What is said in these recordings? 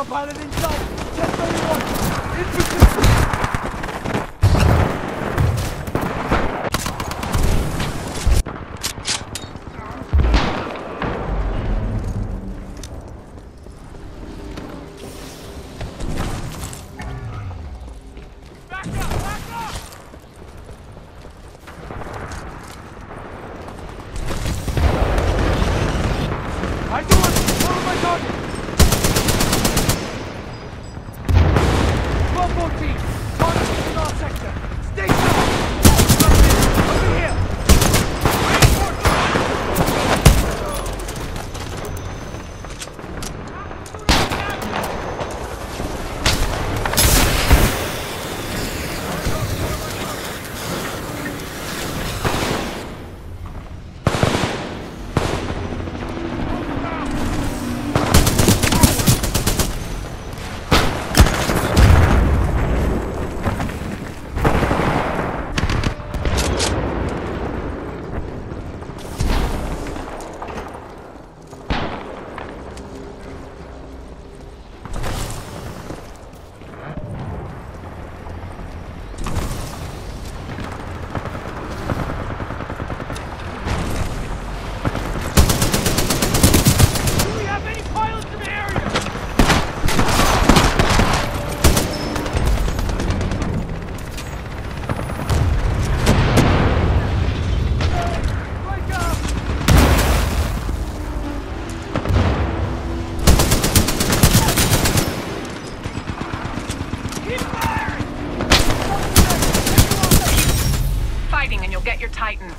up out of inside. Just so you want. Infantry. Fighting and you'll get your Titan.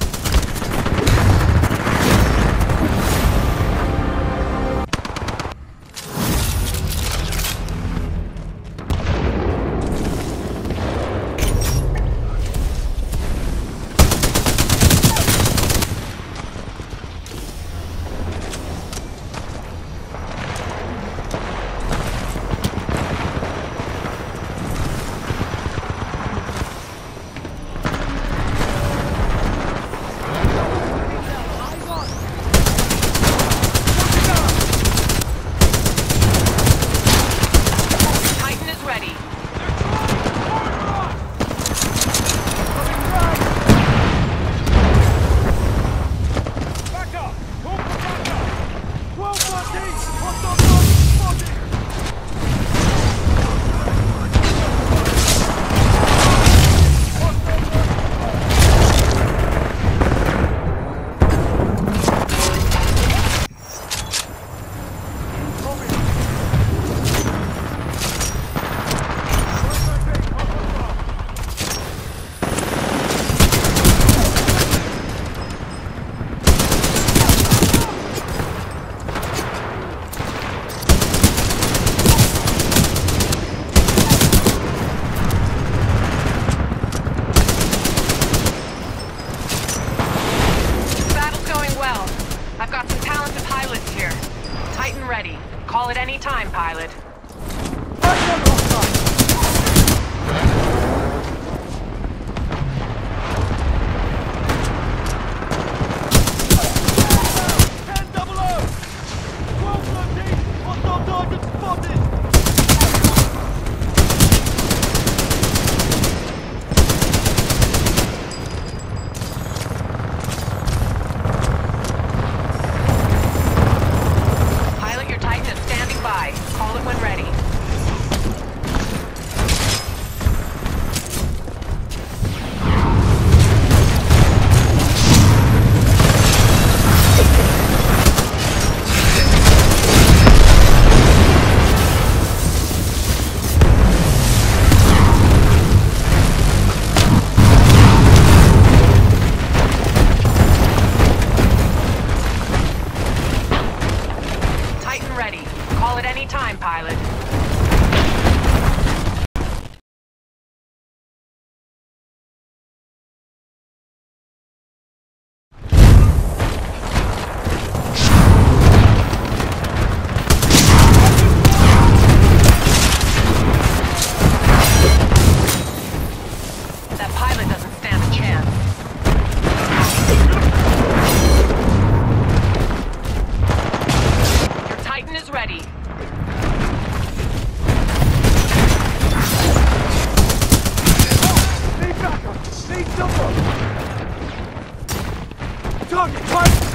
Park!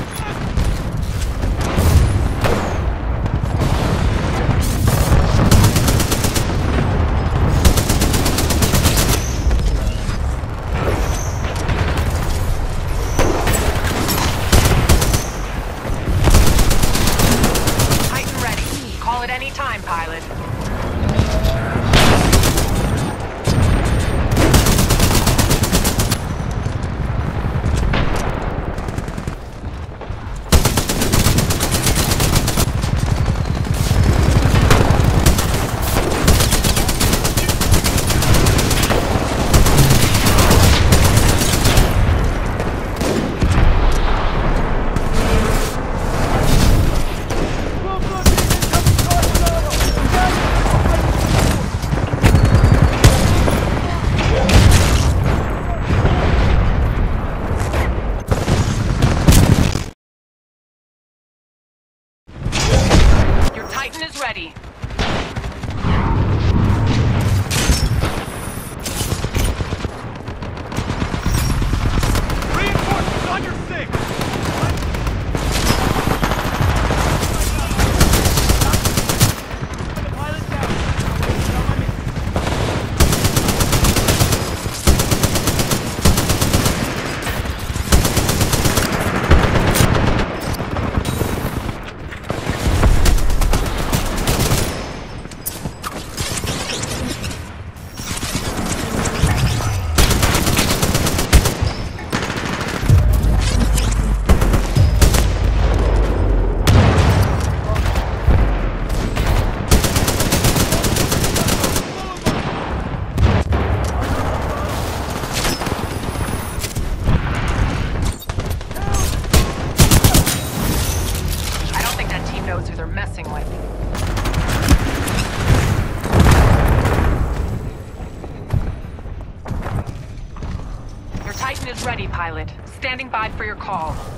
Standing by for your call.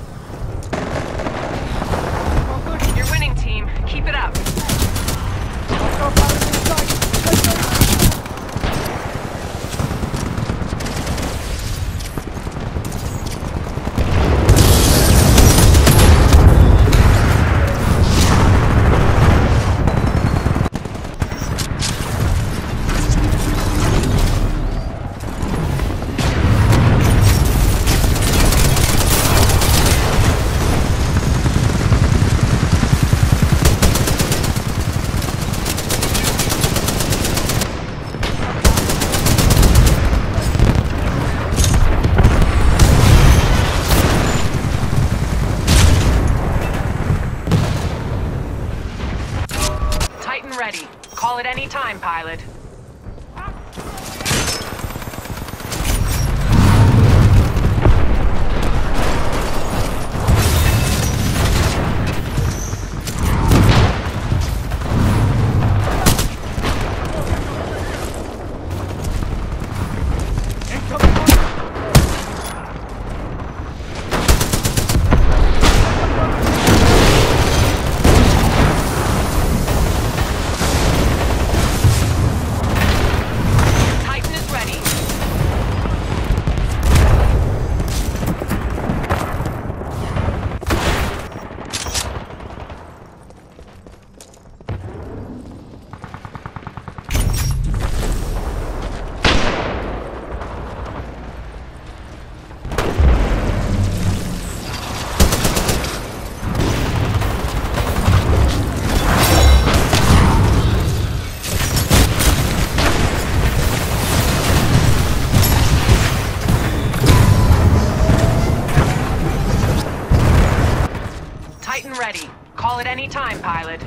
Titan ready. Call at any time, pilot.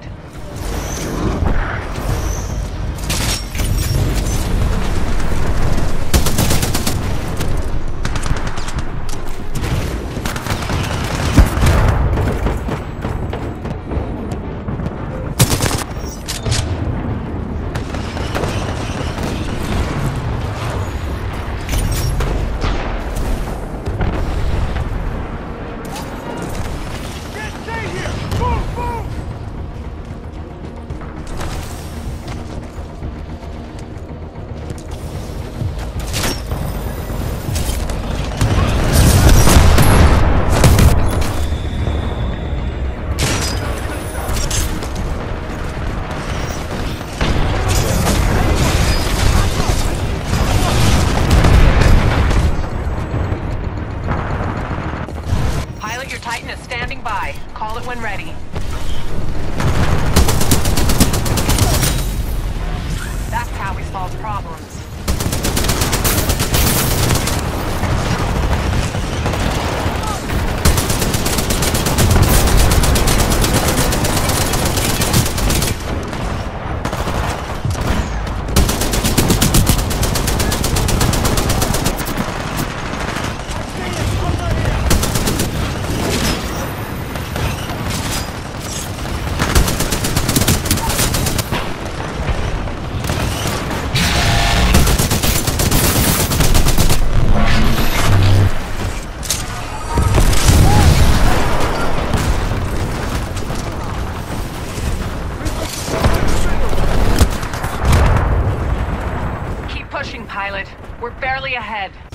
Time, barely ahead.